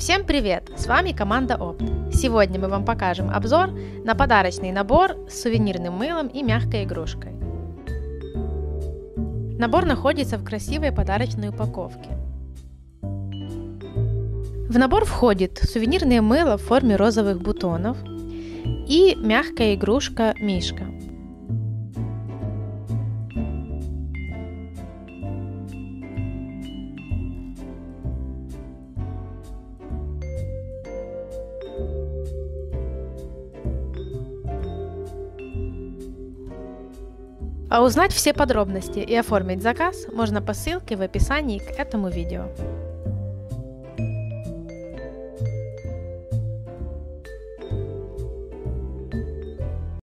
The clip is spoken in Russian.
Всем привет! С вами команда Опт. Сегодня мы вам покажем обзор на подарочный набор с сувенирным мылом и мягкой игрушкой. Набор находится в красивой подарочной упаковке. В набор входит сувенирное мыло в форме розовых бутонов и мягкая игрушка Мишка – А узнать все подробности и оформить заказ можно по ссылке в описании к этому видео.